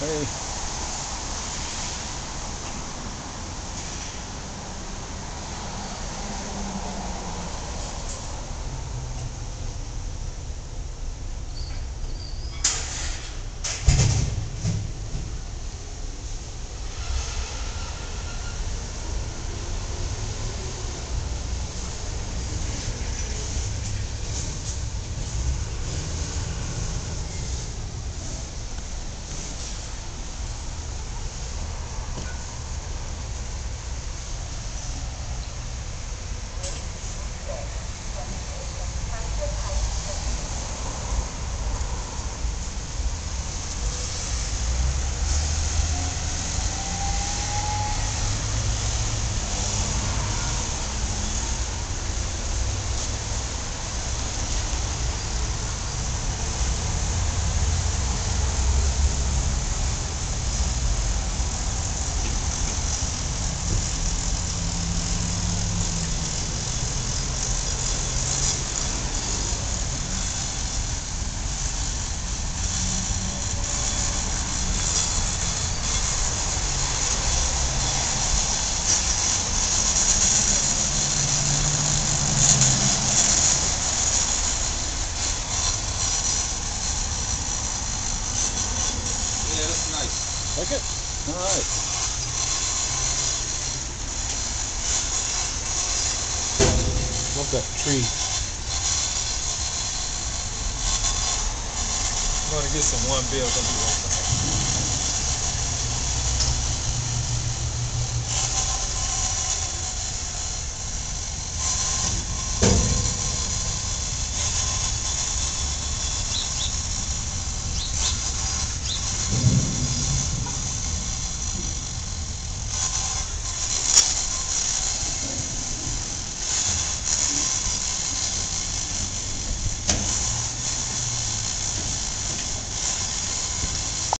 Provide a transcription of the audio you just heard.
Hey. Like it? All right. Love that tree. I'm gonna get some one bills.